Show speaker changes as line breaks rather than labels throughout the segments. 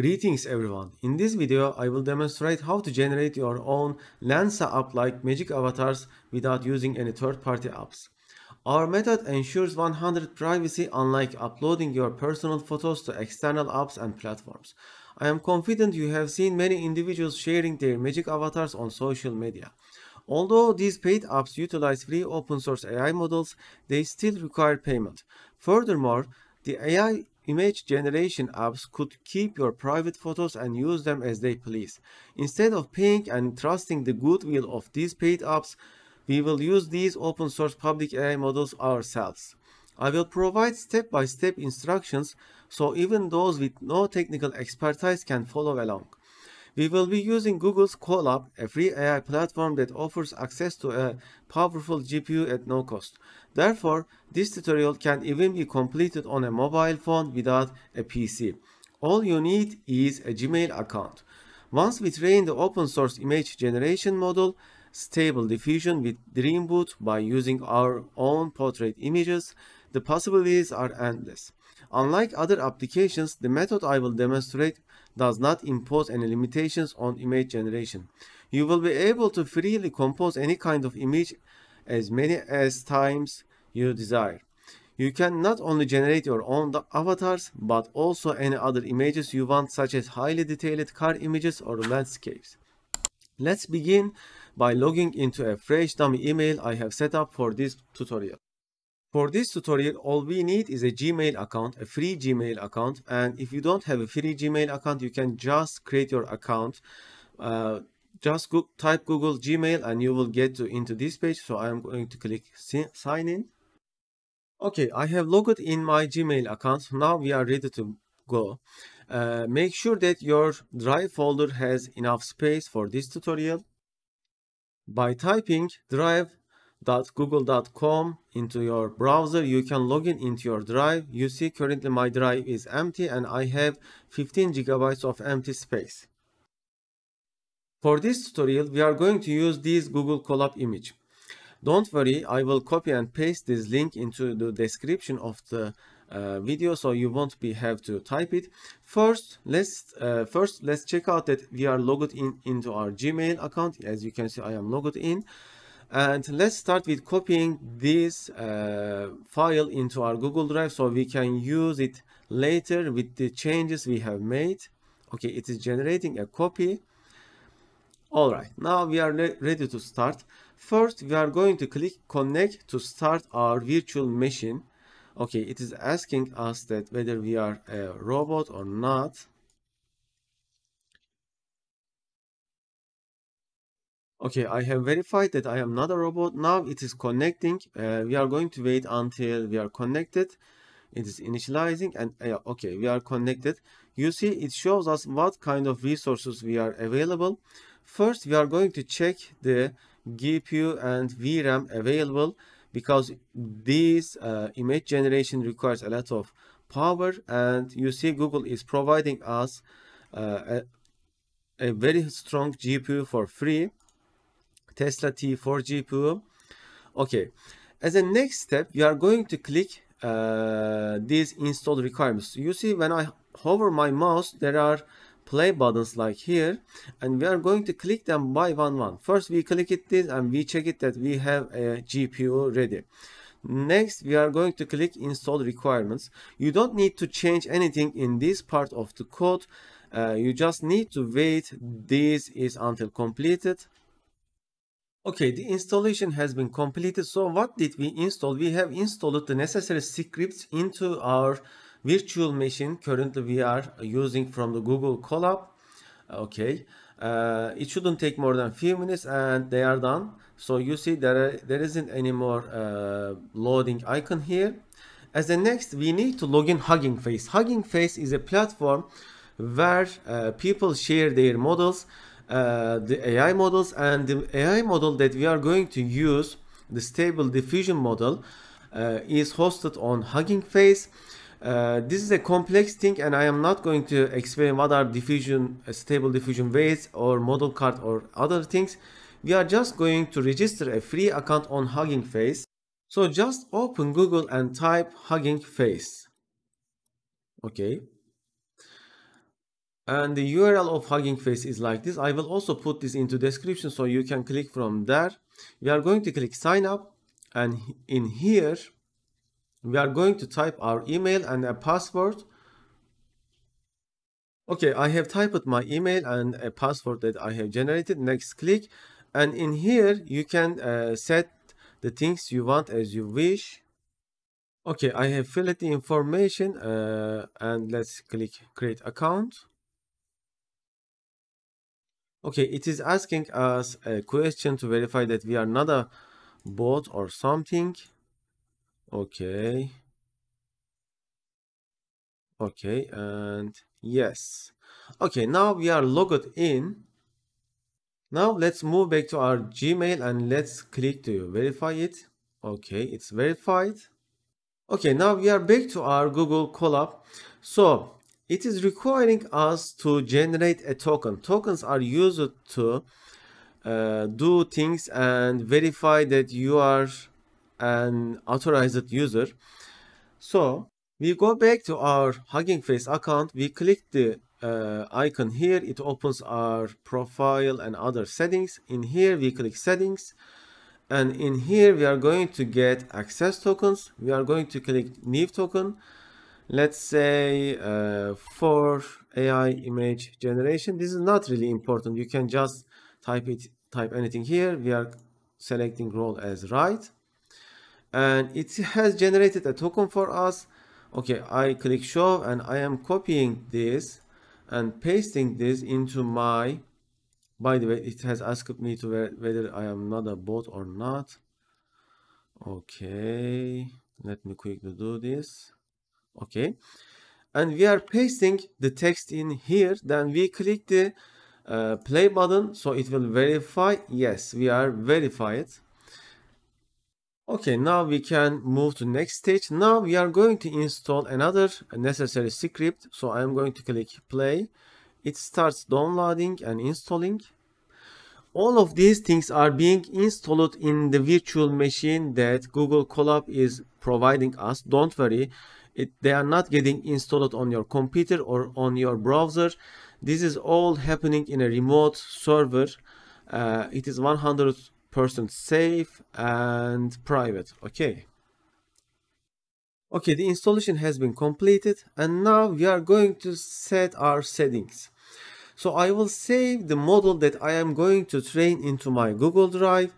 Greetings everyone. In this video, I will demonstrate how to generate your own Lensa app like Magic Avatars without using any third-party apps. Our method ensures 100 privacy unlike uploading your personal photos to external apps and platforms. I am confident you have seen many individuals sharing their Magic Avatars on social media. Although these paid apps utilize free open source AI models, they still require payment. Furthermore, the AI image generation apps could keep your private photos and use them as they please. Instead of paying and trusting the goodwill of these paid apps, we will use these open source public AI models ourselves. I will provide step-by-step -step instructions so even those with no technical expertise can follow along. We will be using Google's Colab, a free AI platform that offers access to a powerful GPU at no cost. Therefore, this tutorial can even be completed on a mobile phone without a PC. All you need is a Gmail account. Once we train the open source image generation model, Stable Diffusion with DreamBooth by using our own portrait images, the possibilities are endless. Unlike other applications, the method I will demonstrate does not impose any limitations on image generation. You will be able to freely compose any kind of image as many as times you desire. You can not only generate your own avatars, but also any other images you want such as highly detailed car images or landscapes. Let's begin by logging into a fresh dummy email I have set up for this tutorial. For this tutorial, all we need is a Gmail account, a free Gmail account. And if you don't have a free Gmail account, you can just create your account. Uh, just go, type Google Gmail and you will get to into this page. So I'm going to click sign in. Okay, I have logged in my Gmail account. Now we are ready to go. Uh, make sure that your Drive folder has enough space for this tutorial. By typing drive google.com into your browser. You can log in into your drive. You see currently my drive is empty and i have 15 gigabytes of empty space. For this tutorial we are going to use this google colab image. Don't worry i will copy and paste this link into the description of the uh, video so you won't be have to type it. First let's uh, first let's check out that we are logged in into our gmail account. As you can see i am logged in and let's start with copying this uh, file into our Google Drive so we can use it later with the changes we have made. Okay, it is generating a copy. All right, now we are ready to start. First, we are going to click connect to start our virtual machine. Okay, it is asking us that whether we are a robot or not. Okay, I have verified that I am not a robot. Now it is connecting. Uh, we are going to wait until we are connected. It is initializing and uh, okay, we are connected. You see, it shows us what kind of resources we are available. First, we are going to check the GPU and VRAM available because this uh, image generation requires a lot of power and you see Google is providing us uh, a, a very strong GPU for free Tesla T4 GPU. Okay, as a next step, you are going to click uh, these install requirements. You see, when I hover my mouse, there are play buttons like here, and we are going to click them by one one. First, we click it this and we check it that we have a GPU ready. Next, we are going to click install requirements. You don't need to change anything in this part of the code. Uh, you just need to wait this is until completed Okay, the installation has been completed. So what did we install? We have installed the necessary scripts into our virtual machine. Currently we are using from the Google Colab. Okay, uh, it shouldn't take more than a few minutes and they are done. So you see there, there isn't any more uh, loading icon here. As the next, we need to log in Hugging Face. Hugging Face is a platform where uh, people share their models uh, the AI models and the AI model that we are going to use, the stable diffusion model, uh, is hosted on Hugging Face. Uh, this is a complex thing and I am not going to explain what are diffusion, uh, stable diffusion weights or model card or other things. We are just going to register a free account on Hugging Face. So just open Google and type Hugging Face. Okay. And the URL of Hugging Face is like this. I will also put this into description so you can click from there. We are going to click sign up and in here we are going to type our email and a password. Okay, I have typed my email and a password that I have generated. Next click and in here you can uh, set the things you want as you wish. Okay, I have filled the information uh, and let's click create account. Okay, it is asking us a question to verify that we are not a bot or something. Okay. Okay, and yes. Okay, now we are logged in. Now let's move back to our Gmail and let's click to verify it. Okay, it's verified. Okay, now we are back to our Google Colab. So it is requiring us to generate a token. Tokens are used to uh, do things and verify that you are an authorized user. So we go back to our Hugging Face account. We click the uh, icon here. It opens our profile and other settings. In here, we click settings. And in here, we are going to get access tokens. We are going to click new token let's say uh, for AI image generation this is not really important. You can just type it type anything here. We are selecting role as right and it has generated a token for us. Okay I click show and I am copying this and pasting this into my by the way it has asked me to whether I am not a bot or not. Okay let me quickly do this okay. And we are pasting the text in here. Then we click the uh, play button. So it will verify. Yes we are verified. Okay now we can move to next stage. Now we are going to install another necessary script. So i'm going to click play. It starts downloading and installing. All of these things are being installed in the virtual machine that google colab is providing us. Don't worry it, they are not getting installed on your computer or on your browser. This is all happening in a remote server. Uh, it is 100% safe and private. Okay. Okay the installation has been completed and now we are going to set our settings. So I will save the model that I am going to train into my Google Drive.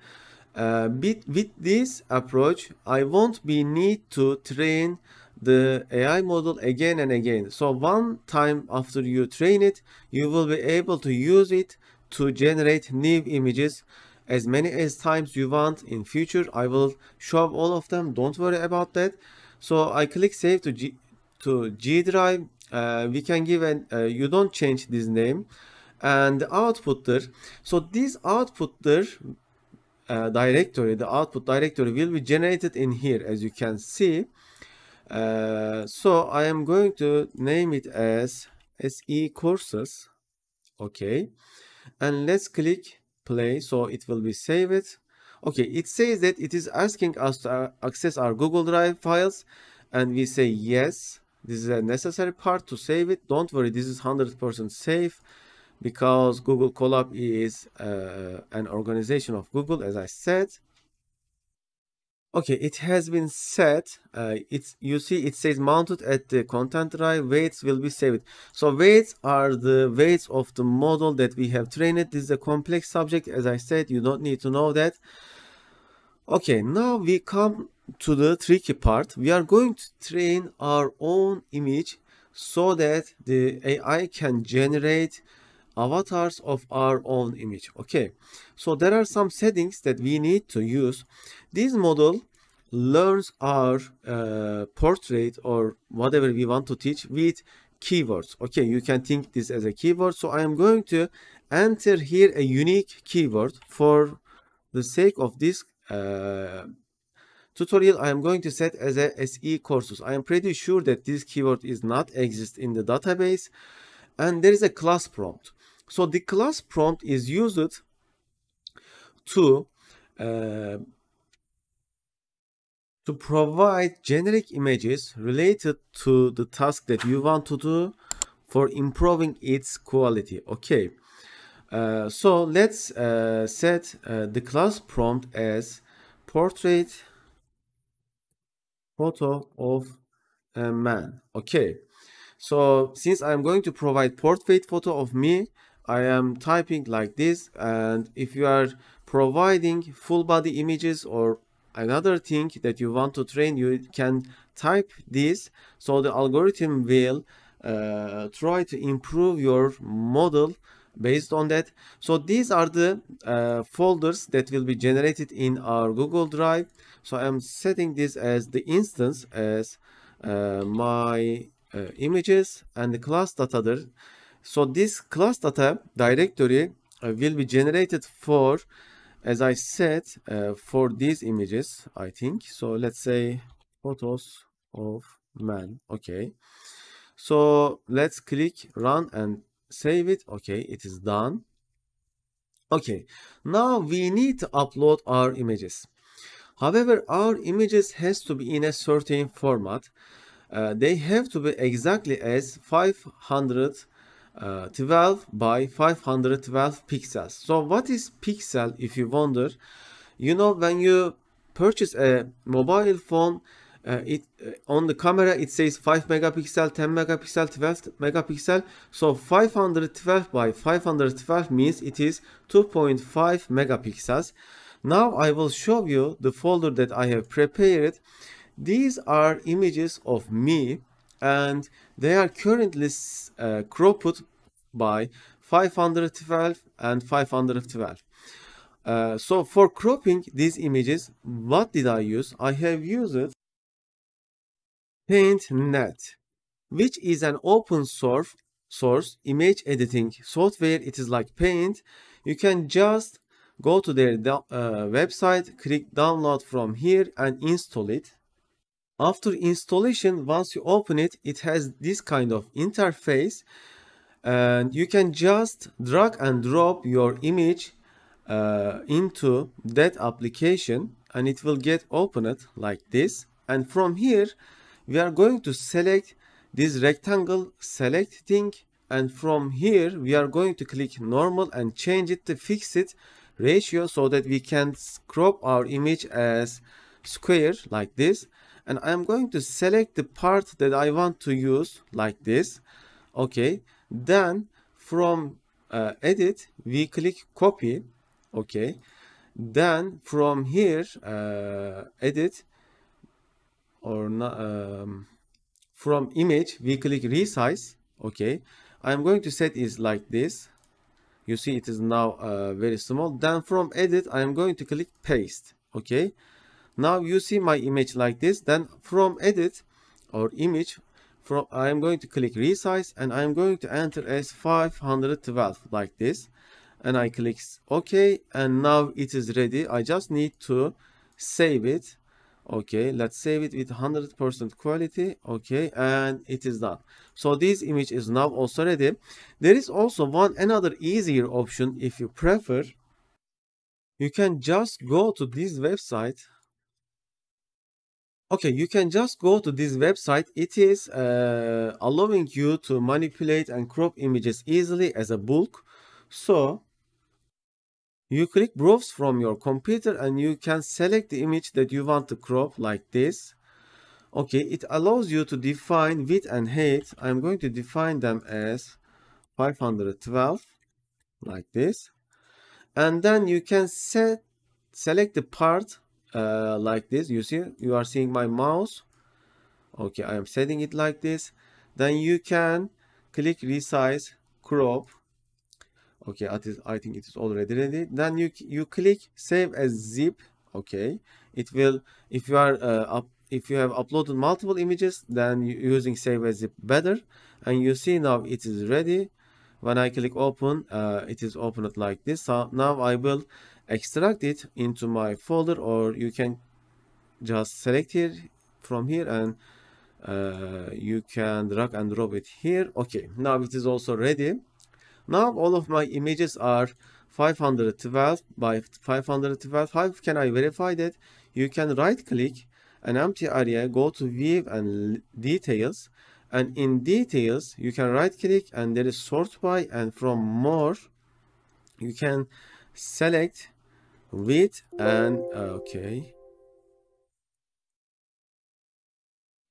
Uh, with, with this approach I won't be need to train the AI model again and again. So one time after you train it, you will be able to use it to generate new images as many as times you want in future. I will show all of them. Don't worry about that. So I click save to G, to G drive. Uh, we can give an, uh, you don't change this name and the output there. So this output there uh, directory, the output directory will be generated in here as you can see. Uh, so I am going to name it as SE courses. Okay. And let's click play. So it will be saved. Okay. It says that it is asking us to access our Google Drive files. And we say yes. This is a necessary part to save it. Don't worry. This is 100% safe because Google Colab is uh, an organization of Google, as I said okay it has been set uh, it's you see it says mounted at the content drive weights will be saved. So weights are the weights of the model that we have trained. This is a complex subject as i said you don't need to know that. Okay now we come to the tricky part. We are going to train our own image so that the ai can generate avatars of our own image. Okay. So there are some settings that we need to use. This model learns our uh, portrait or whatever we want to teach with keywords. Okay. You can think this as a keyword. So i am going to enter here a unique keyword for the sake of this uh, tutorial. I am going to set as a se courses. I am pretty sure that this keyword is not exist in the database. And there is a class prompt so the class prompt is used to uh, to provide generic images related to the task that you want to do for improving its quality. Okay. Uh, so let's uh, set uh, the class prompt as portrait photo of a man. Okay. So since i'm going to provide portrait photo of me i am typing like this and if you are providing full body images or another thing that you want to train you can type this. So the algorithm will uh, try to improve your model based on that. So these are the uh, folders that will be generated in our google drive. So i'm setting this as the instance as uh, my uh, images and the class data there so this class data directory uh, will be generated for as i said uh, for these images i think. So let's say photos of man. Okay. So let's click run and save it. Okay it is done. Okay now we need to upload our images. However our images has to be in a certain format. Uh, they have to be exactly as 512 uh, by 512 pixels. So what is pixel if you wonder? You know when you purchase a mobile phone uh, it uh, on the camera it says 5 megapixel 10 megapixel 12 megapixel. So 512 by 512 means it is 2.5 megapixels. Now i will show you the folder that i have prepared. These are images of me and they are currently uh, cropped by 512 and 512 uh, so for cropping these images what did i use i have used Paint.NET, which is an open source source image editing software. It is like Paint. You can just go to their uh, website, click download from here and install it. After installation, once you open it, it has this kind of interface and you can just drag and drop your image uh, into that application and it will get opened like this. And from here we are going to select this rectangle selecting and from here we are going to click normal and change it to fix it ratio so that we can crop our image as square like this and I'm going to select the part that I want to use like this. Okay. Then from uh, edit we click copy. Okay. Then from here uh, edit or not, um, from image we click resize. Okay. I'm going to set is like this. You see it is now uh, very small. Then from edit i am going to click paste. Okay now you see my image like this then from edit or image from i am going to click resize and i am going to enter as 512 like this. And i click ok and now it is ready. I just need to save it. Okay let's save it with 100% quality. Okay and it is done. So this image is now also ready. There is also one another easier option. If you prefer you can just go to this website okay you can just go to this website. It is uh, allowing you to manipulate and crop images easily as a bulk so you click browse from your computer and you can select the image that you want to crop like this. Okay it allows you to define width and height. I'm going to define them as 512 like this. And then you can set select the part uh, like this. You see you are seeing my mouse. Okay i am setting it like this. Then you can click resize crop. Okay i think it is already ready. Then you you click save as zip. Okay it will if you are uh, up if you have uploaded multiple images then using save as zip better. And you see now it is ready. When i click open uh, it is opened like this. So now i will extract it into my folder or you can just select it from here and uh, you can drag and drop it here okay now it is also ready now all of my images are 512 by 512. How can I verify that? You can right click an empty area, go to view and details and in details you can right click and there is sort by and from more you can select width and uh, okay.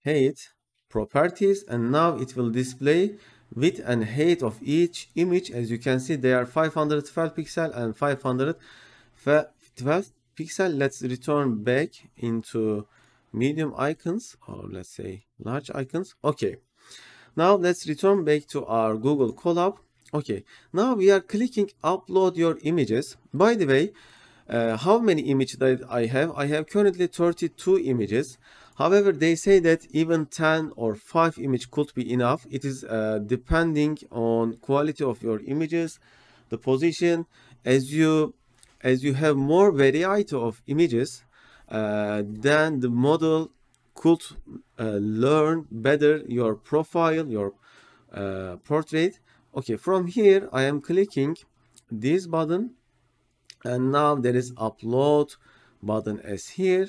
Height properties and now it will display width and height of each image. As you can see they are 512 pixel and 512 pixel. Let's return back into medium icons or let's say large icons. Okay. Now let's return back to our google colab. Okay. Now we are clicking upload your images. By the way uh, how many images that i have? I have currently 32 images. However they say that even 10 or 5 image could be enough. It is uh, depending on quality of your images the position. As you as you have more variety of images uh, then the model could uh, learn better your profile, your uh, portrait. Okay, from here I am clicking this button and now there is upload button as here.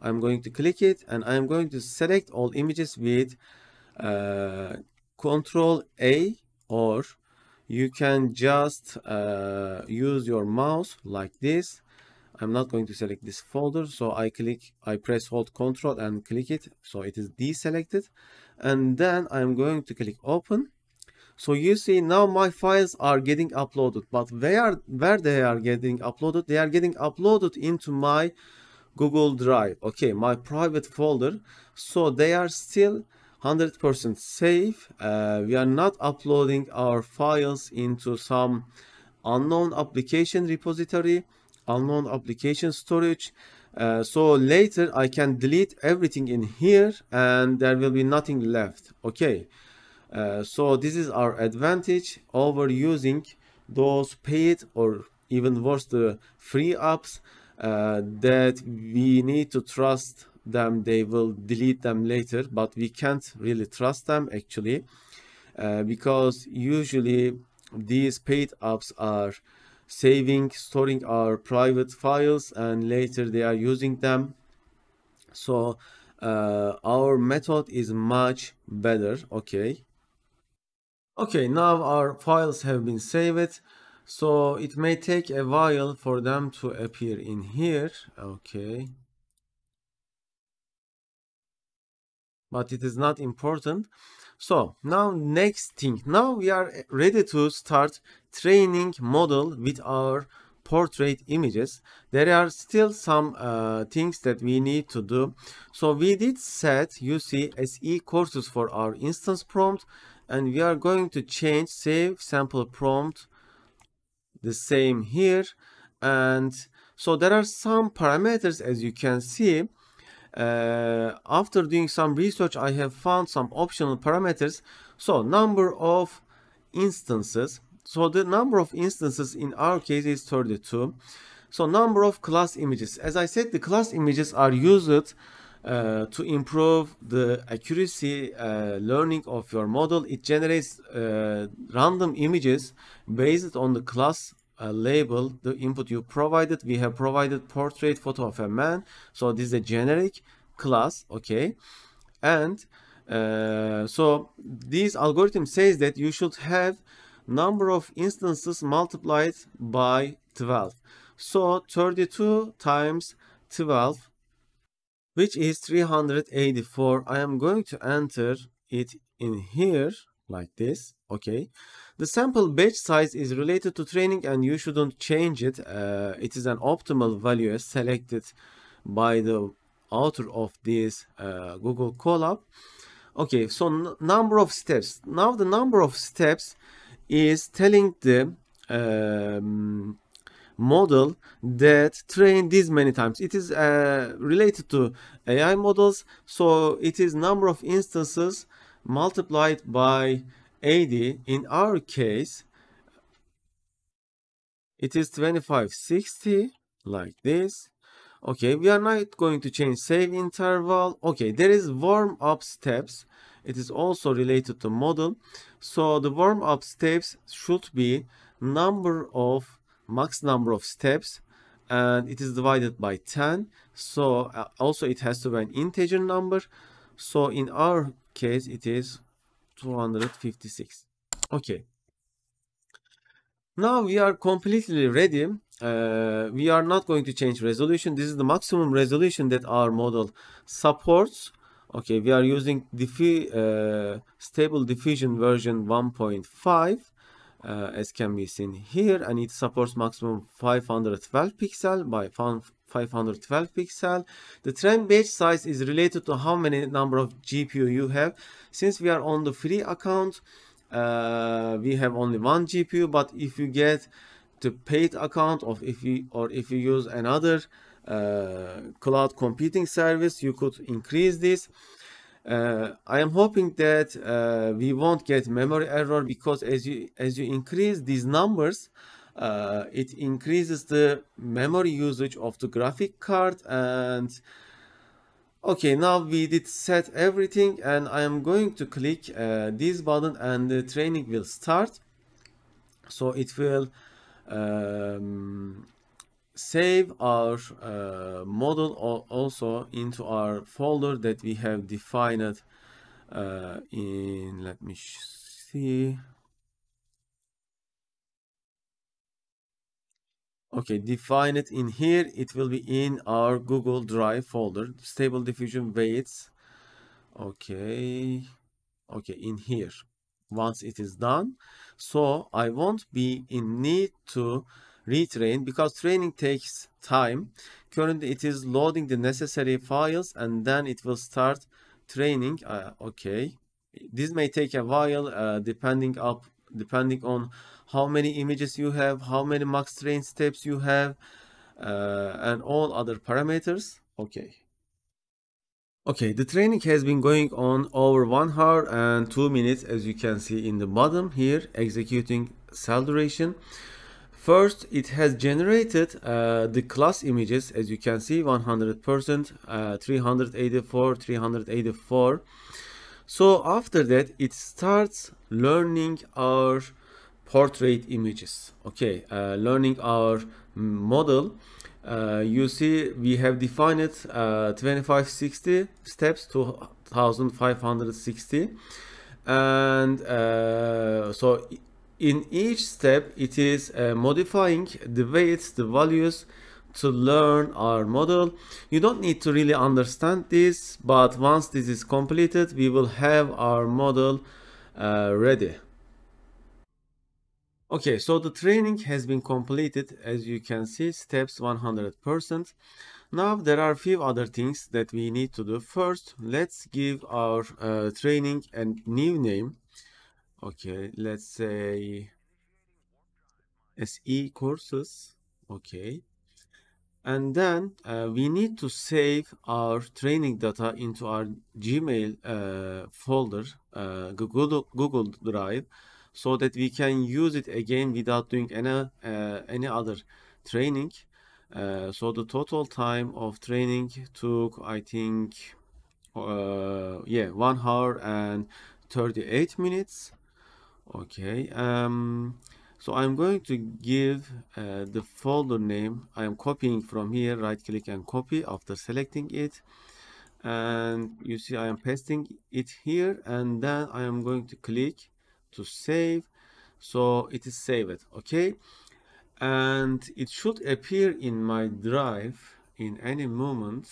I'm going to click it and I'm going to select all images with uh, control A or you can just uh, use your mouse like this. I'm not going to select this folder so I click I press hold control and click it. So it is deselected. And then I'm going to click open so you see now my files are getting uploaded but where where they are getting uploaded? They are getting uploaded into my Google Drive okay my private folder. So they are still 100% safe. Uh, we are not uploading our files into some unknown application repository unknown application storage. Uh, so later I can delete everything in here and there will be nothing left okay uh, so this is our advantage over using those paid or even worse the free apps uh, that we need to trust them. They will delete them later but we can't really trust them actually uh, because usually these paid apps are saving storing our private files and later they are using them. So uh, our method is much better okay okay now our files have been saved so it may take a while for them to appear in here. Okay. But it is not important. So now next thing, now we are ready to start training model with our portrait images. There are still some uh, things that we need to do. So we did set UC SE courses for our instance prompt and we are going to change save sample prompt the same here. And so there are some parameters as you can see. Uh, after doing some research I have found some optional parameters. So number of instances. So the number of instances in our case is 32 so number of class images. As I said the class images are used uh, to improve the accuracy uh, learning of your model. It generates uh, random images based on the class uh, label the input you provided. We have provided portrait photo of a man. So this is a generic class okay? And uh, so this algorithm says that you should have number of instances multiplied by 12 so 32 times 12 which is 384 i am going to enter it in here like this okay? The sample batch size is related to training and you shouldn't change it. Uh, it is an optimal value selected by the author of this uh, google colab. Okay so number of steps. Now the number of steps is telling the um, model that train this many times. It is uh, related to ai models. So it is number of instances multiplied by 80 in our case it is 2560 like this. Okay we are not going to change save interval. Okay there is warm up steps. It is also related to model. So the warm up steps should be number of max number of steps and it is divided by 10 so uh, also it has to be an integer number. So in our case it is 256 okay. Now we are completely ready. Uh, we are not going to change resolution. This is the maximum resolution that our model supports. Okay we are using diffu uh, stable diffusion version 1.5 uh, as can be seen here and it supports maximum 512 pixel by 512 pixel. The train batch size is related to how many number of gpu you have. Since we are on the free account uh, we have only one gpu but if you get the paid account of if you or if you use another uh, cloud computing service you could increase this uh, I am hoping that uh, we won't get memory error because as you as you increase these numbers uh, it increases the memory usage of the graphic card and okay now we did set everything and I am going to click uh, this button and the training will start. So it will um, save our uh, model also into our folder that we have defined uh, in let me see. Okay define it in here. It will be in our google drive folder. Stable diffusion weights. Okay. Okay in here. Once it is done. So i won't be in need to retrain because training takes time. Currently it is loading the necessary files and then it will start training. Uh, okay. This may take a while uh, depending up depending on how many images you have, how many max train steps you have, uh, and all other parameters. Okay. Okay, the training has been going on over 1 hour and 2 minutes as you can see in the bottom here, executing cell duration. First, it has generated uh, the class images as you can see 100%, uh, 384, 384. So after that, it starts learning our portrait images. Okay, uh, learning our model. Uh, you see, we have defined it uh, 2560 steps to 1560 and uh, so in each step it is uh, modifying the weights the values to learn our model. You don't need to really understand this but once this is completed we will have our model uh, ready. Okay so the training has been completed as you can see steps 100 percent. Now there are a few other things that we need to do. First let's give our uh, training a new name okay let's say SE courses. Okay. And then uh, we need to save our training data into our Gmail uh, folder uh, Google, Google Drive so that we can use it again without doing any uh, any other training. Uh, so the total time of training took I think uh, yeah one hour and 38 minutes okay um, so I'm going to give uh, the folder name. I am copying from here right click and copy after selecting it. And you see I am pasting it here and then I am going to click to save. So it is saved okay? And it should appear in my drive in any moment.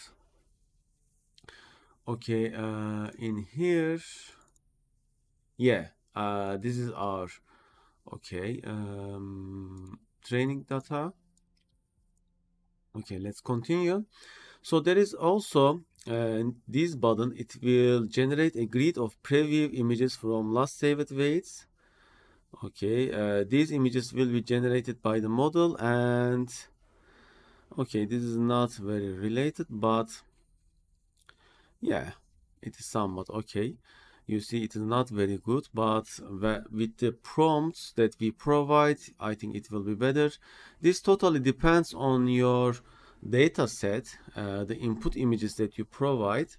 Okay uh, in here yeah uh, this is our okay um, training data. Okay let's continue. So there is also uh, this button it will generate a grid of preview images from last saved weights. Okay uh, these images will be generated by the model and okay this is not very related but yeah it is somewhat okay you see it is not very good but with the prompts that we provide i think it will be better. This totally depends on your data set uh, the input images that you provide.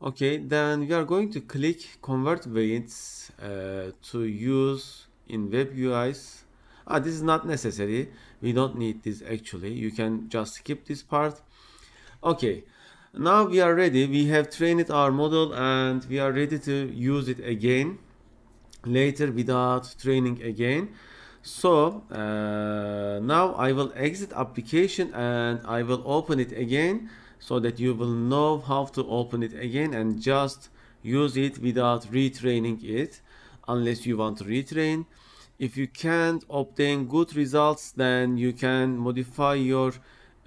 Okay then we are going to click convert weights uh, to use in web uis ah, this is not necessary. We don't need this actually. You can just skip this part. Okay now we are ready. We have trained our model and we are ready to use it again later without training again. So uh, now I will exit application and I will open it again so that you will know how to open it again and just use it without retraining it unless you want to retrain. If you can't obtain good results then you can modify your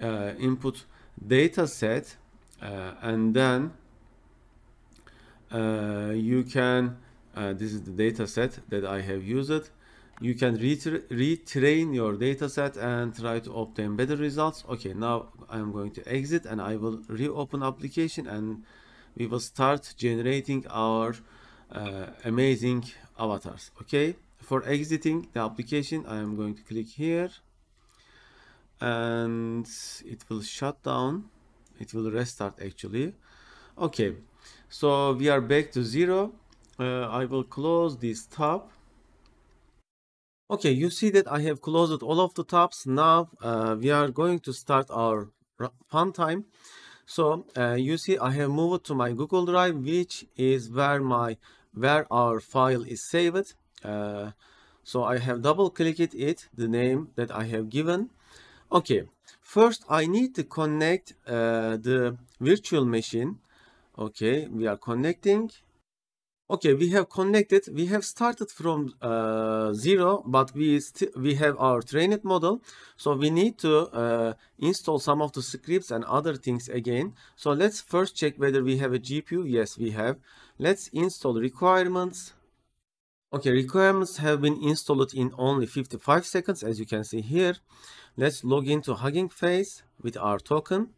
uh, input data set and then uh, you can uh, this is the data set that I have used. You can retrain your data set and try to obtain better results. Okay now I'm going to exit and I will reopen application and we will start generating our uh, amazing avatars. Okay for exiting the application I am going to click here and it will shut down it will restart actually. Okay so we are back to zero. Uh, I will close this tab. Okay you see that I have closed all of the tabs. Now uh, we are going to start our fun time. So uh, you see I have moved to my Google Drive which is where my where our file is saved. Uh, so I have double clicked it the name that I have given. Okay first I need to connect uh, the virtual machine. Okay we are connecting. Okay we have connected. We have started from uh, zero but we we have our trained model. So we need to uh, install some of the scripts and other things again. So let's first check whether we have a gpu yes we have. Let's install requirements. Okay requirements have been installed in only 55 seconds as you can see here let's log into hugging face with our token.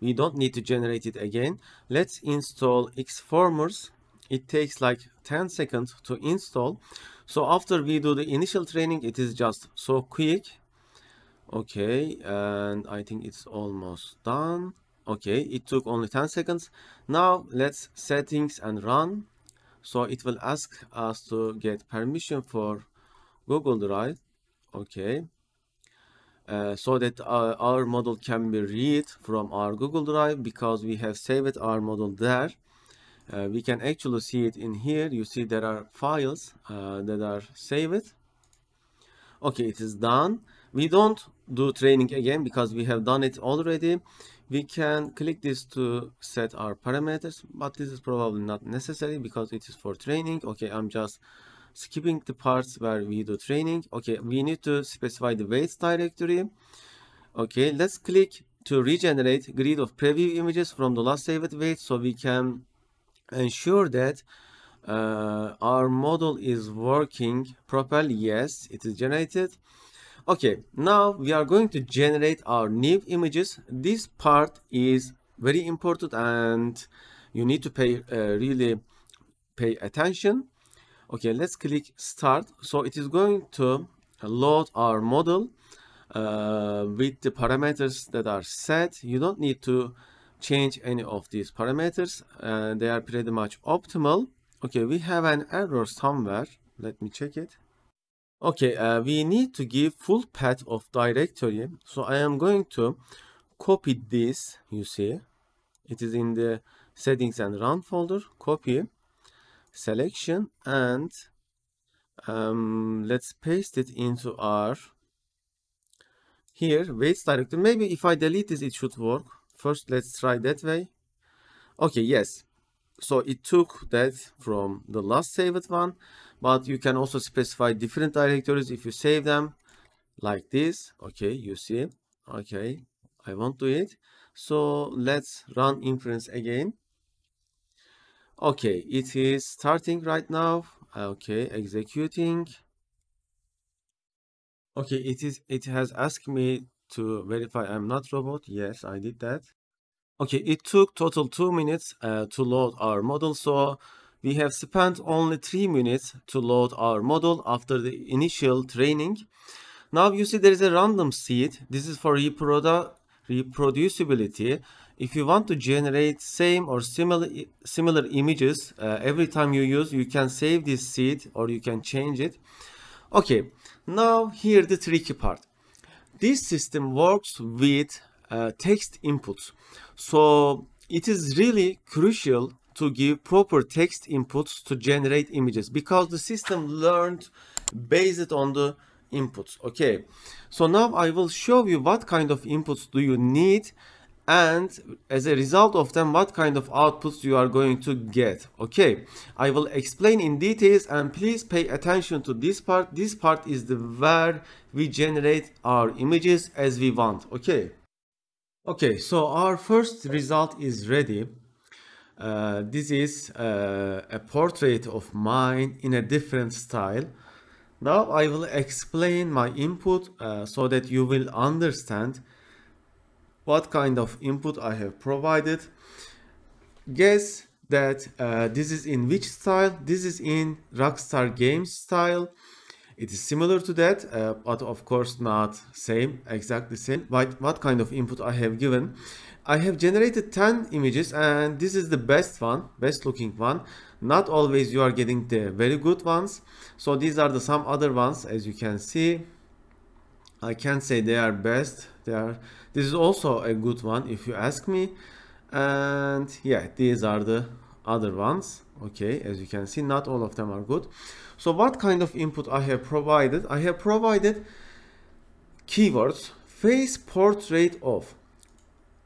We don't need to generate it again. Let's install xformers. It takes like 10 seconds to install. So after we do the initial training it is just so quick. Okay and i think it's almost done. Okay it took only 10 seconds. Now let's settings and run. So it will ask us to get permission for google drive. Okay uh, so that our, our model can be read from our google drive because we have saved our model there. Uh, we can actually see it in here. You see there are files uh, that are saved. Okay it is done. We don't do training again because we have done it already. We can click this to set our parameters but this is probably not necessary because it is for training. Okay i'm just skipping the parts where we do training. Okay we need to specify the weights directory. Okay let's click to regenerate grid of preview images from the last saved weight so we can ensure that uh, our model is working properly. Yes it is generated. Okay now we are going to generate our new images. This part is very important and you need to pay uh, really pay attention okay let's click start. So it is going to load our model uh, with the parameters that are set. You don't need to change any of these parameters uh, they are pretty much optimal. Okay we have an error somewhere. Let me check it. Okay uh, we need to give full path of directory. So i am going to copy this you see. It is in the settings and run folder. Copy selection and um, let's paste it into our here weights directory maybe if i delete this it should work. First let's try that way. Okay yes. So it took that from the last saved one but you can also specify different directories if you save them like this. Okay you see. Okay i won't do it. So let's run inference again okay it is starting right now okay executing okay it is it has asked me to verify I'm not robot. Yes, I did that. Okay, it took total two minutes uh, to load our model. So we have spent only three minutes to load our model after the initial training. Now you see there is a random seed. This is for reprodu reproducibility. If you want to generate same or similar similar images uh, every time you use, you can save this seed or you can change it. Okay, now here the tricky part this system works with uh, text inputs. So it is really crucial to give proper text inputs to generate images because the system learned based on the inputs okay so now i will show you what kind of inputs do you need and as a result of them what kind of outputs you are going to get? Okay i will explain in details and please pay attention to this part. This part is the where we generate our images as we want. Okay. Okay so our first result is ready. Uh, this is uh, a portrait of mine in a different style. Now i will explain my input uh, so that you will understand what kind of input I have provided. Guess that uh, this is in which style? This is in Rockstar Games style. It is similar to that, uh, but of course not same, exactly same. But what kind of input I have given? I have generated 10 images and this is the best one, best looking one. Not always you are getting the very good ones. So these are the some other ones as you can see. I can't say they are best. They are. This is also a good one if you ask me. And yeah, these are the other ones. Okay, as you can see, not all of them are good. So what kind of input I have provided? I have provided keywords face portrait of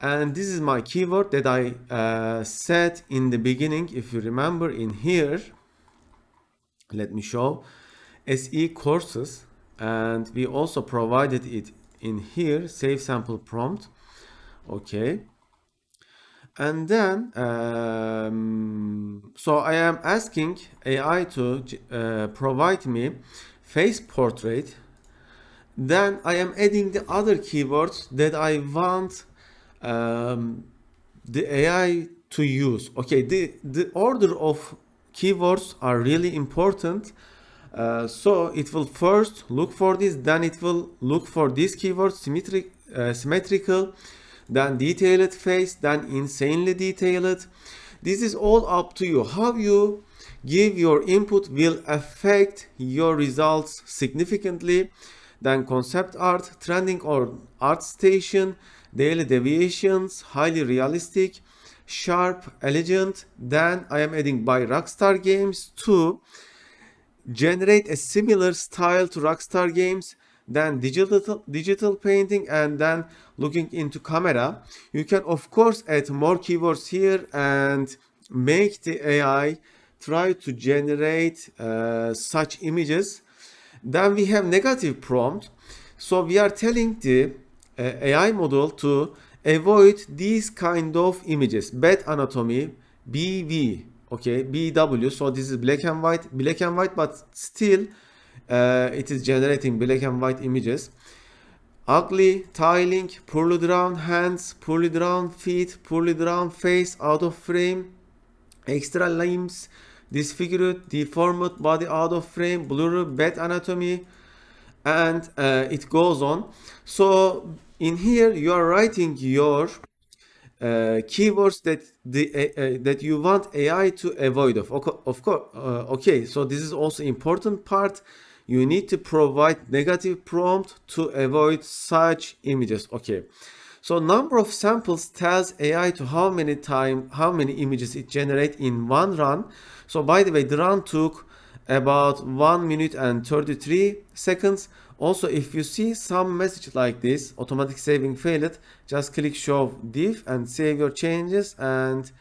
and this is my keyword that I uh, set in the beginning if you remember in here let me show SE courses and we also provided it in here save sample prompt. Okay. And then um, so I am asking AI to uh, provide me face portrait. Then I am adding the other keywords that I want um, the AI to use. Okay the the order of keywords are really important uh, so it will first look for this, then it will look for this keyword symmetric, uh, symmetrical, then detailed face, then insanely detailed. This is all up to you. How you give your input will affect your results significantly. Then concept art, trending or art station, daily deviations, highly realistic, sharp, elegant. Then I am adding by Rockstar Games to generate a similar style to Rockstar games then digital digital painting and then looking into camera. You can of course add more keywords here and make the AI try to generate uh, such images. Then we have negative prompt. So we are telling the uh, AI model to avoid these kind of images. Bad anatomy BV okay bw so this is black and white black and white but still uh, it is generating black and white images. Ugly tiling poorly drawn hands poorly drawn feet poorly drawn face out of frame extra limbs disfigured deformed body out of frame blurry bad anatomy and uh, it goes on. So in here you are writing your uh, keywords that the uh, that you want AI to avoid of. Of course uh, okay so this is also important part. You need to provide negative prompt to avoid such images. Okay so number of samples tells AI to how many time how many images it generate in one run. So by the way the run took about 1 minute and 33 seconds also, if you see some message like this, automatic saving failed, just click show diff and save your changes and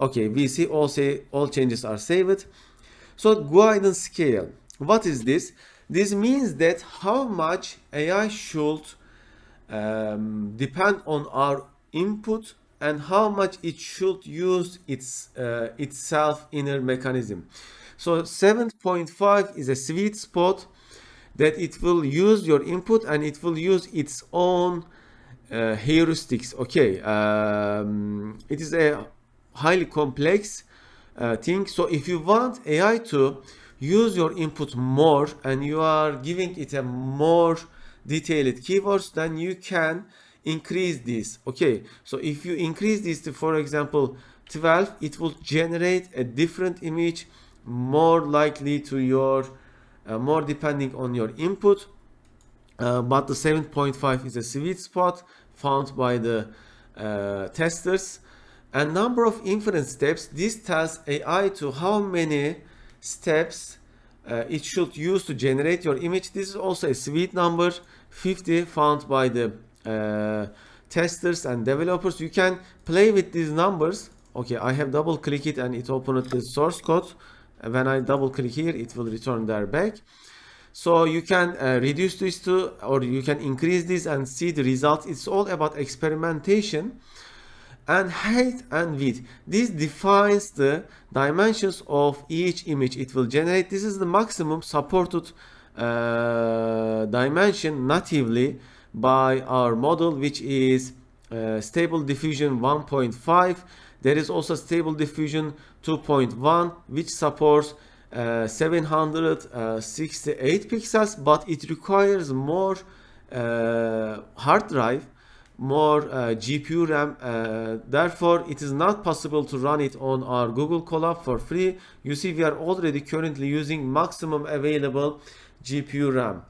okay, we see all say all changes are saved. So guidance scale, what is this? This means that how much AI should um, depend on our input and how much it should use its uh, itself inner mechanism. So 7.5 is a sweet spot that it will use your input and it will use its own uh, heuristics. Okay um, it is a highly complex uh, thing. So if you want AI to use your input more and you are giving it a more detailed keywords then you can increase this. Okay so if you increase this to for example 12 it will generate a different image more likely to your uh, more depending on your input uh, but the 7.5 is a sweet spot found by the uh, testers and number of inference steps. This tells AI to how many steps uh, it should use to generate your image. This is also a sweet number 50 found by the uh, testers and developers. You can play with these numbers. Okay, I have double click it and it opened the source code. When I double click here, it will return there back. So you can uh, reduce this to, or you can increase this and see the results. It's all about experimentation and height and width. This defines the dimensions of each image it will generate. This is the maximum supported uh, dimension natively by our model which is uh, stable diffusion 1.5 there is also stable diffusion 2.1 which supports uh, 768 pixels but it requires more uh, hard drive more uh, GPU RAM uh, therefore it is not possible to run it on our Google Colab for free. You see we are already currently using maximum available GPU RAM.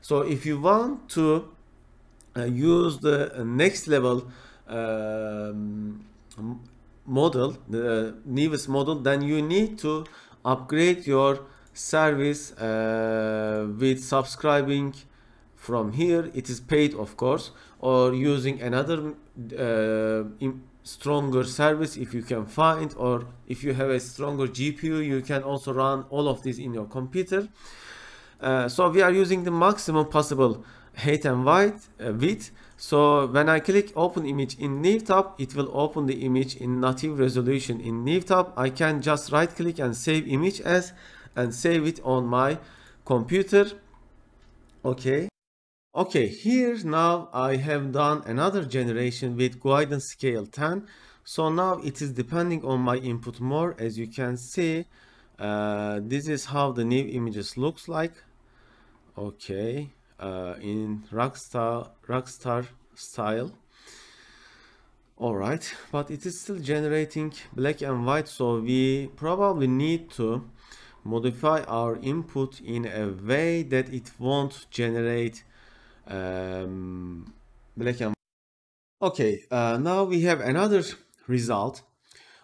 So if you want to uh, use the next level um, model the newest model then you need to upgrade your service uh, with subscribing from here. It is paid of course or using another uh, stronger service if you can find or if you have a stronger GPU you can also run all of this in your computer. Uh, so we are using the maximum possible height and width, uh, width so when I click open image in new tab, it will open the image in native resolution. In new tab, I can just right click and save image as and save it on my computer. Okay. Okay, here now I have done another generation with guidance scale 10. So now it is depending on my input more. As you can see, uh, this is how the new images looks like. Okay uh, in rockstar rockstar style. All right but it is still generating black and white so we probably need to modify our input in a way that it won't generate um, black and white. okay uh, now we have another result.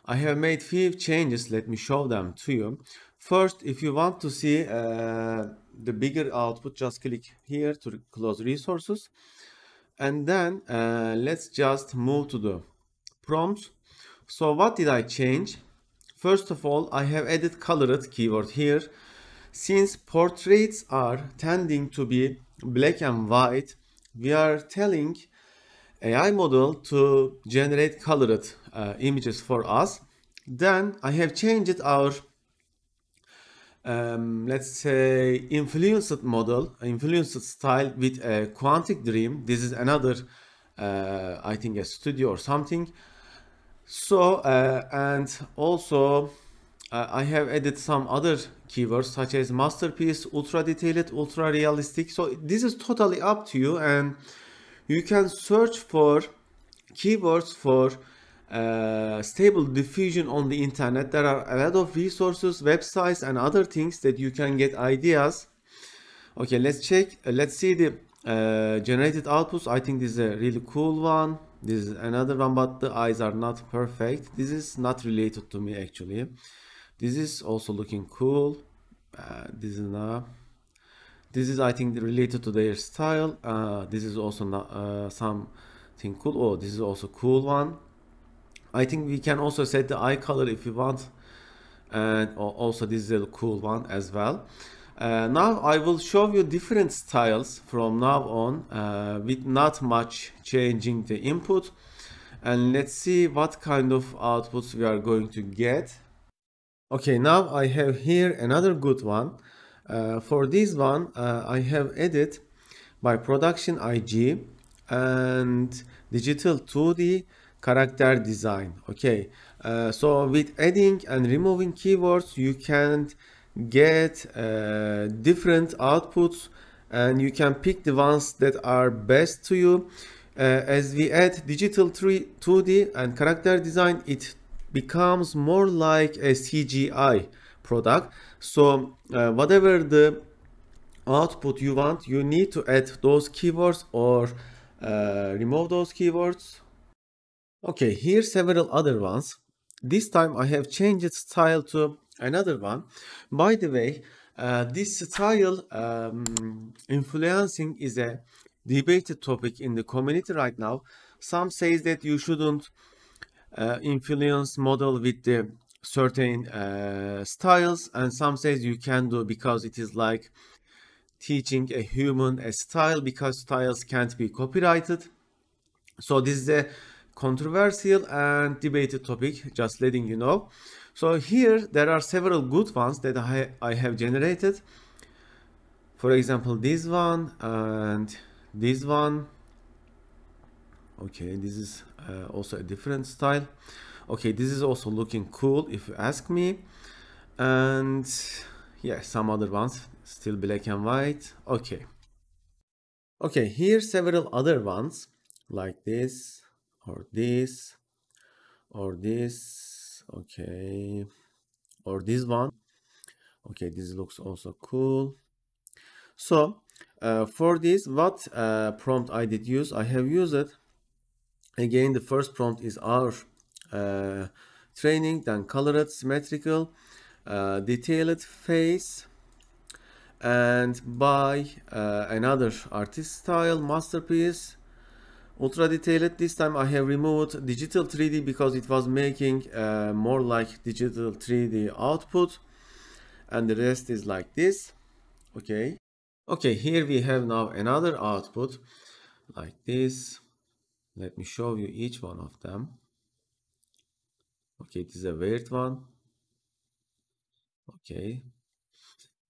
I have made few changes. Let me show them to you first if you want to see uh, the bigger output just click here to close resources. And then uh, let's just move to the prompts. so what did I change? First of all I have added colored keyword here. Since portraits are tending to be black and white we are telling AI model to generate colored uh, images for us. Then I have changed our um, let's say influenced model, influenced style with a Quantic Dream. This is another, uh, I think, a studio or something. So uh, and also uh, I have added some other keywords such as masterpiece, ultra detailed, ultra realistic. So this is totally up to you, and you can search for keywords for uh, stable diffusion on the internet. There are a lot of resources websites and other things that you can get ideas. Okay let's check. Uh, let's see the uh, generated outputs. I think this is a really cool one. This is another one but the eyes are not perfect. This is not related to me actually. This is also looking cool. Uh, this is not. This is i think related to their style. Uh, this is also not something cool. Oh this is also cool one I think we can also set the eye color if you want and also this is a cool one as well. Uh, now I will show you different styles from now on uh, with not much changing the input. And let's see what kind of outputs we are going to get. Okay now I have here another good one. Uh, for this one uh, I have added by Production I.G and digital 2D character design okay? Uh, so with adding and removing keywords you can get uh, different outputs and you can pick the ones that are best to you. Uh, as we add digital 3 2d and character design it becomes more like a cgi product. So uh, whatever the output you want you need to add those keywords or uh, remove those keywords Okay, here several other ones. This time I have changed style to another one. By the way, uh, this style um, influencing is a debated topic in the community right now. Some says that you shouldn't uh, influence model with the certain uh, styles and some says you can do because it is like teaching a human a style because styles can't be copyrighted so this is a controversial and debated topic just letting you know. So here there are several good ones that I, I have generated. For example this one and this one. Okay this is uh, also a different style. Okay this is also looking cool if you ask me. And yeah some other ones still black and white. Okay. Okay here several other ones like this or this or this okay or this one. Okay this looks also cool. So uh, for this what uh, prompt I did use? I have used it. Again the first prompt is our uh, training then colored symmetrical uh, detailed face and by uh, another artist style masterpiece ultra detailed this time. I have removed digital 3d because it was making uh, more like digital 3d output. And the rest is like this. Okay. Okay here we have now another output. Like this. Let me show you each one of them. Okay this is a weird one. Okay.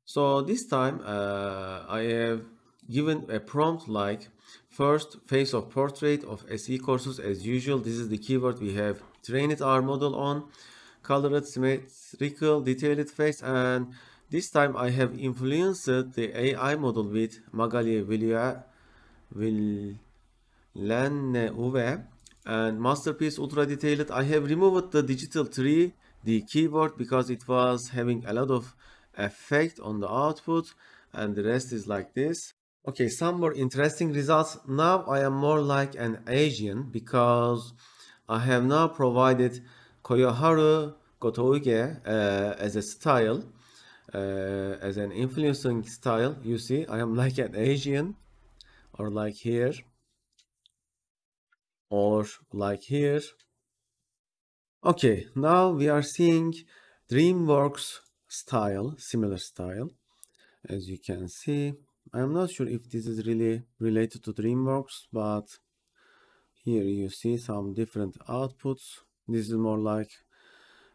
So this time uh, I have given a prompt like first face of portrait of SE courses as usual. This is the keyword we have trained our model on. Colored symmetrical detailed face and this time I have influenced the AI model with Magali Villeneuve and masterpiece ultra detailed. I have removed the digital 3 the keyword because it was having a lot of effect on the output and the rest is like this okay some more interesting results now i am more like an asian because i have now provided koyoharu gotouge uh, as a style uh, as an influencing style you see i am like an asian or like here or like here. Okay, now we are seeing DreamWorks style, similar style. As you can see, I'm not sure if this is really related to DreamWorks, but here you see some different outputs. This is more like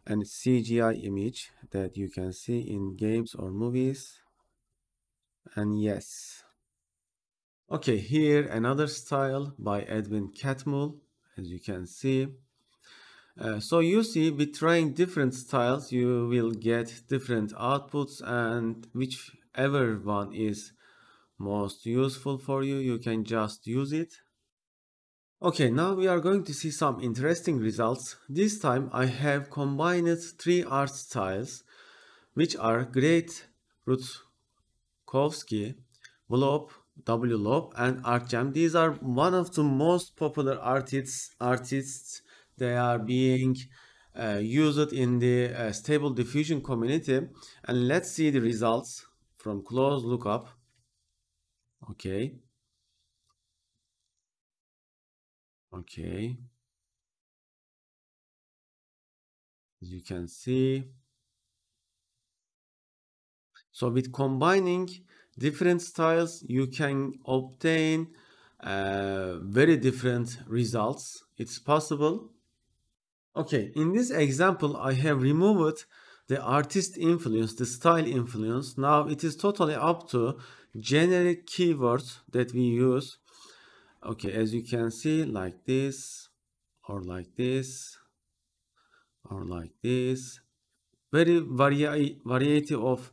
an CGI image that you can see in games or movies. And yes, Okay, here another style by Edwin Catmull, as you can see. Uh, so you see, with trying different styles, you will get different outputs and whichever one is most useful for you, you can just use it. Okay, now we are going to see some interesting results. This time I have combined three art styles, which are Greg Rutkowski, Vlop, W Loeb and Artgerm. These are one of the most popular artists. Artists they are being uh, used in the uh, stable diffusion community. And let's see the results from close lookup. Okay. Okay. As you can see. So with combining different styles you can obtain uh, very different results it's possible okay in this example i have removed the artist influence the style influence now it is totally up to generic keywords that we use. Okay as you can see like this or like this or like this. Very vari variety of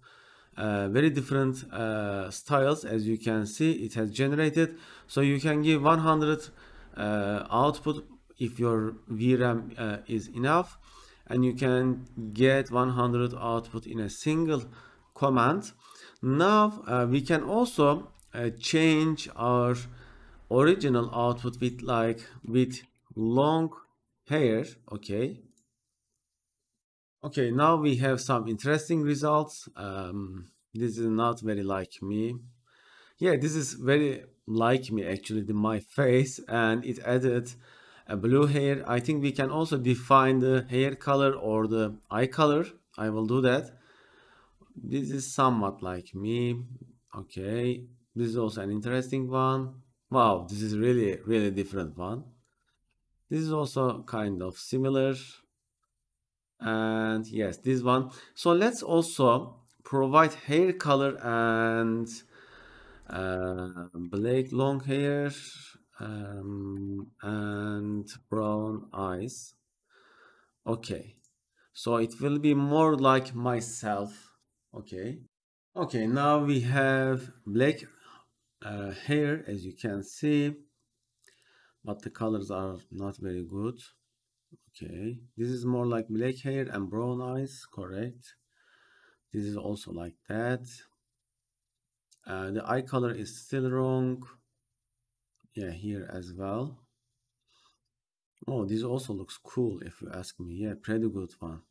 uh, very different uh, styles as you can see it has generated. So you can give 100 uh, output if your VRAM uh, is enough and you can get 100 output in a single command now uh, we can also uh, change our original output with like with long hair okay? Okay now we have some interesting results. Um, this is not very like me. Yeah this is very like me actually the, my face and it added a blue hair. I think we can also define the hair color or the eye color. I will do that this is somewhat like me. Okay. This is also an interesting one. Wow this is really really different one. This is also kind of similar. And yes this one. So let's also provide hair color and uh, black long hair um, and brown eyes. Okay. So it will be more like myself okay. Okay now we have black uh, hair as you can see but the colors are not very good. Okay this is more like black hair and brown eyes correct. This is also like that. Uh, the eye color is still wrong. Yeah here as well. Oh this also looks cool if you ask me. Yeah pretty good one.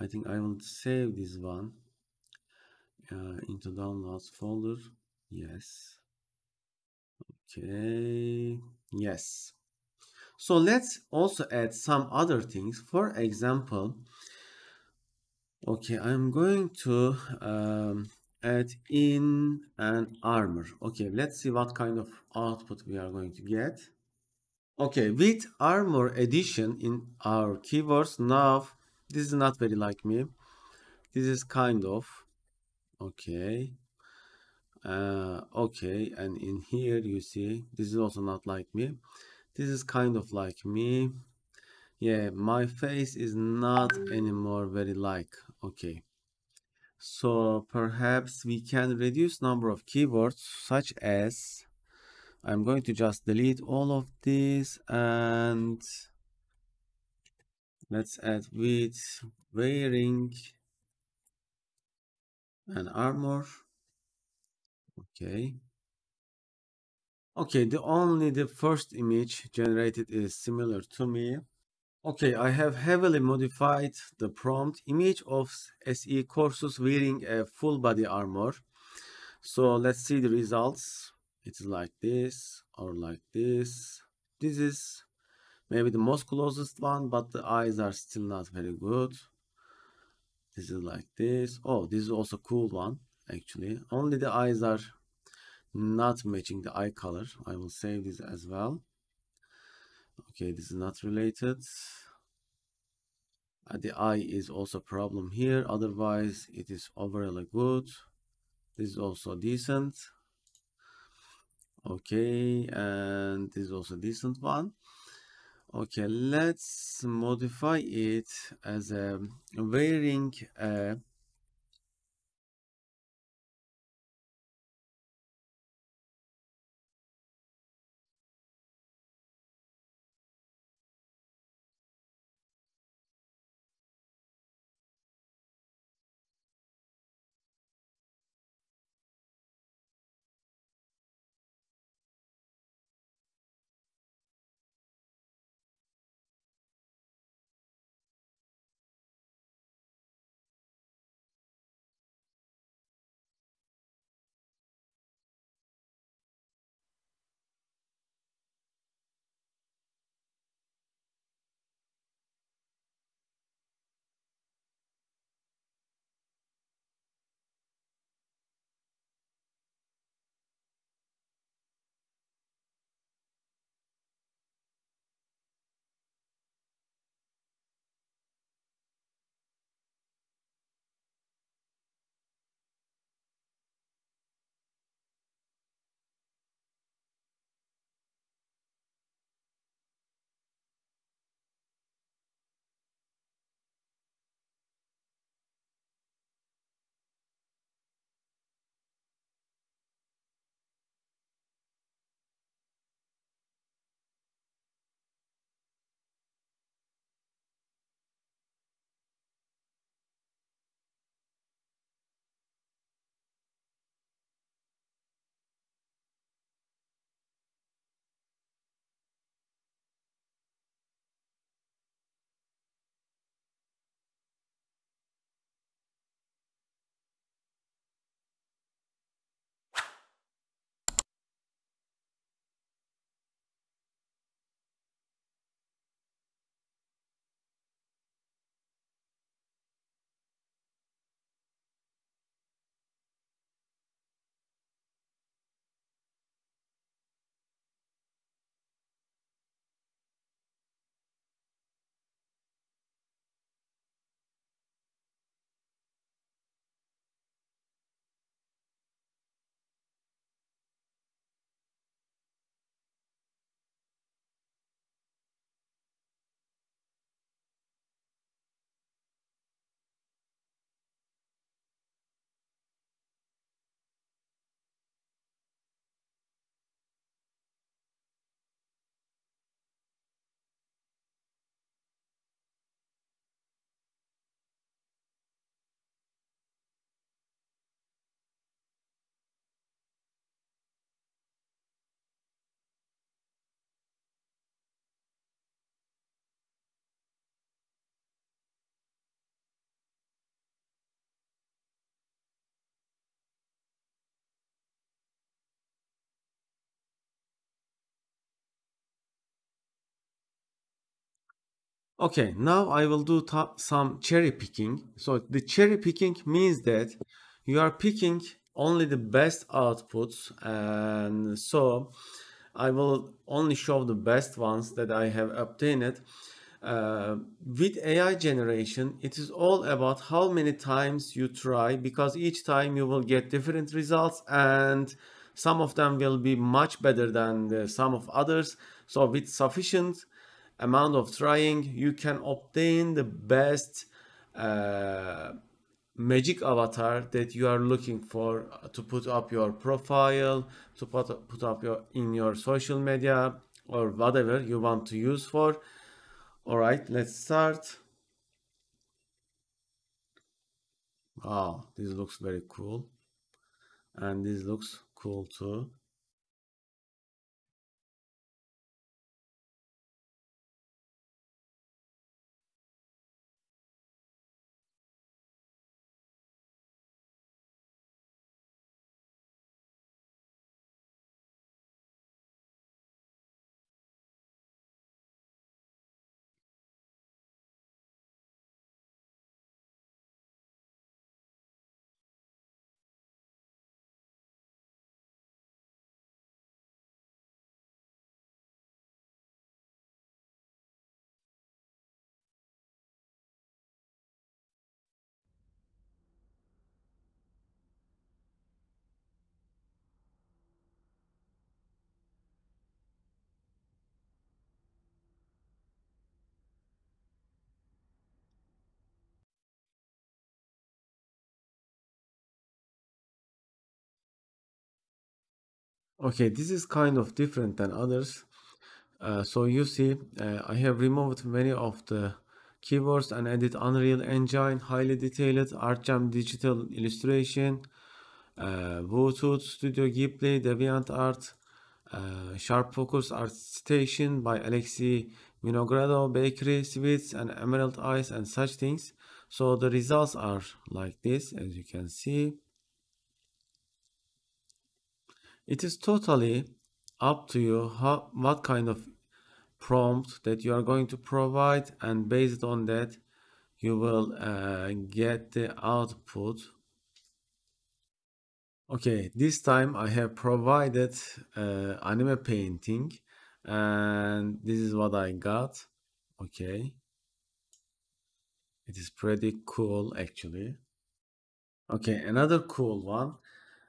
I think I will save this one uh, into downloads folder. Yes. Okay. Yes. So let's also add some other things. For example okay I'm going to um, add in an armor. Okay let's see what kind of output we are going to get. Okay with armor addition in our keywords now this is not very like me. This is kind of okay. Uh, okay and in here you see this is also not like me. This is kind of like me. Yeah my face is not anymore very like okay. So perhaps we can reduce number of keywords such as I'm going to just delete all of this and let's add with wearing an armor. Okay. Okay the only the first image generated is similar to me. Okay i have heavily modified the prompt image of se courses wearing a full body armor. So let's see the results. It's like this or like this. This is maybe the most closest one but the eyes are still not very good this is like this. Oh this is also cool one actually. Only the eyes are not matching the eye color. I will save this as well. Okay this is not related. Uh, the eye is also a problem here. Otherwise it is overall good. This is also decent. Okay and this is also decent one okay let's modify it as a varying a Okay, now I will do some cherry picking. So the cherry picking means that you are picking only the best outputs and so I will only show the best ones that I have obtained. Uh, with AI generation, it is all about how many times you try because each time you will get different results and some of them will be much better than the, some of others. So with sufficient amount of trying, you can obtain the best uh, magic avatar that you are looking for to put up your profile, to put, put up your in your social media or whatever you want to use for. All right, let's start. Wow, this looks very cool. And this looks cool too. Okay, this is kind of different than others. Uh, so you see, uh, I have removed many of the keywords and added Unreal Engine, highly detailed, Artgerm digital illustration, uh, Studio Ghibli, DeviantArt, uh, Sharp Focus Art Station by Alexey Vinogradov, Bakery, Sweets, and Emerald Eyes, and such things. So the results are like this, as you can see. It is totally up to you how, what kind of prompt that you are going to provide and based on that you will uh, get the output. Okay this time I have provided uh, anime painting and this is what I got. Okay. It is pretty cool actually. Okay another cool one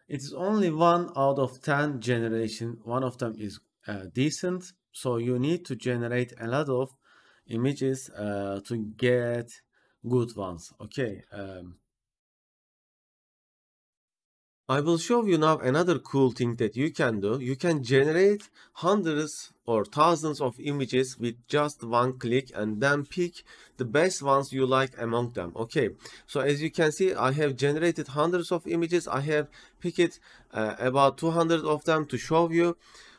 it is only one out of 10 generation. One of them is uh, decent. So you need to generate a lot of images uh, to get good ones. Okay. Um, I will show you now another cool thing that you can do. You can generate hundreds or thousands of images with just one click and then pick the best ones you like among them. Okay, so as you can see, I have generated hundreds of images. I have picked uh, about 200 of them to show you.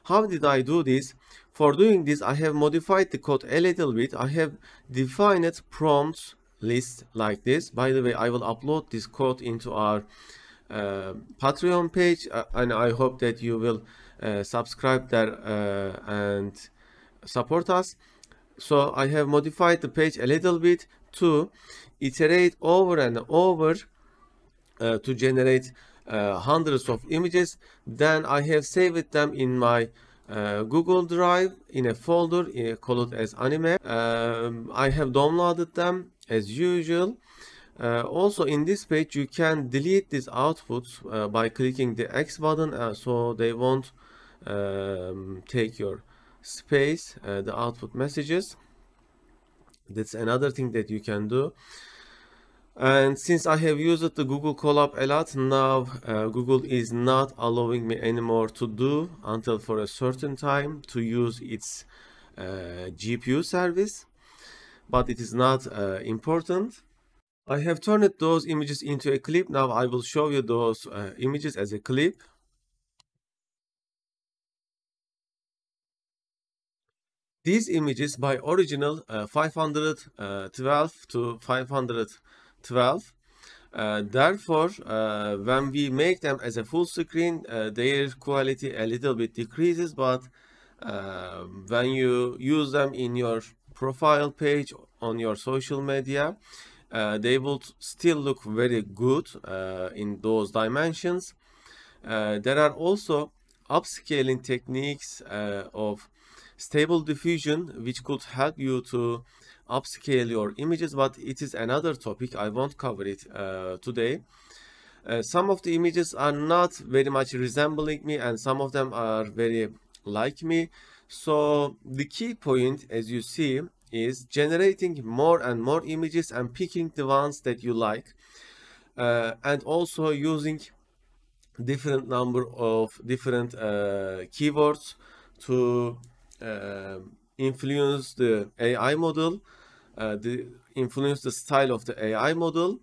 How did I do this? For doing this, I have modified the code a little bit. I have defined prompts list like this. By the way, I will upload this code into our Patreon page, uh, and I hope that you will uh, subscribe there and support us. So I have modified the page a little bit to iterate over and over to generate uh, hundreds of images. Then I have saved them in my uh, Google Drive in a folder uh, called as anime. Um, I have downloaded them as usual uh, also in this page you can delete these outputs uh, by clicking the X button uh, so they won't um, take your space uh, the output messages. That's another thing that you can do. And since I have used the Google Colab a lot now uh, Google is not allowing me anymore to do until for a certain time to use its uh, GPU service. But it is not important I have turned those images into a clip. Now I will show you those uh, images as a clip. These images by original uh, 512 to 512. Uh, therefore, uh, when we make them as a full screen, uh, their quality a little bit decreases. But uh, when you use them in your profile page on your social media uh, they will still look very good uh, in those dimensions. Uh, there are also upscaling techniques uh, of stable diffusion which could help you to upscale your images but it is another topic. I won't cover it uh, today. Uh, some of the images are not very much resembling me and some of them are very like me. So the key point as you see is generating more and more images and picking the ones that you like uh, and also using different number of different uh, keywords to uh, influence the AI model, uh, the influence the style of the AI model.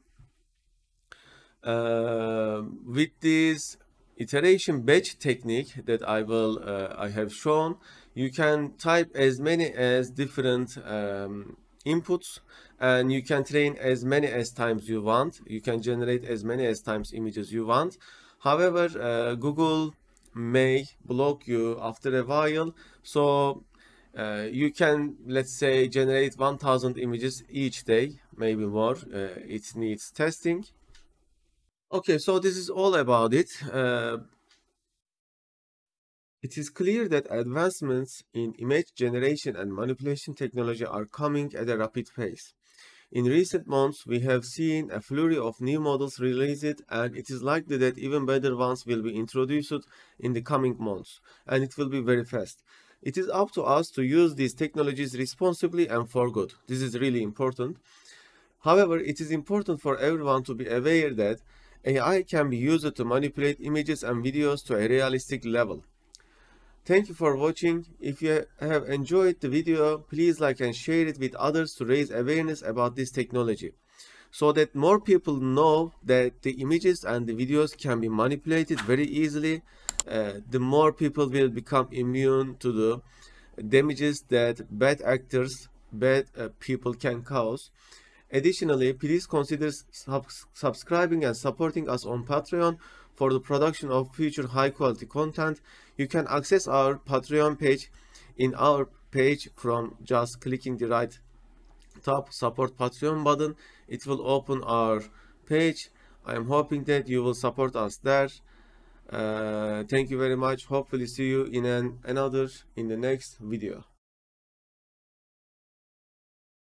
Uh, with this iteration batch technique that I will uh, I have shown, you can type as many as different um, inputs and you can train as many as times you want. You can generate as many as times images you want However, uh, Google may block you after a while. So uh, you can, let's say, generate 1000 images each day, maybe more. Uh, it needs testing. Okay, so this is all about it. Uh, it is clear that advancements in image generation and manipulation technology are coming at a rapid pace. In recent months, we have seen a flurry of new models released and it is likely that even better ones will be introduced in the coming months and it will be very fast. It is up to us to use these technologies responsibly and for good. This is really important. However, it is important for everyone to be aware that AI can be used to manipulate images and videos to a realistic level. Thank you for watching. If you have enjoyed the video, please like and share it with others to raise awareness about this technology so that more people know that the images and the videos can be manipulated very easily. Uh, the more people will become immune to the damages that bad actors, bad uh, people can cause. Additionally, please consider sub subscribing and supporting us on Patreon for the production of future high quality content. You can access our Patreon page in our page from just clicking the right top support Patreon button. It will open our page. I am hoping that you will support us there. Uh, thank you very much. Hopefully see you in an, another in the next video.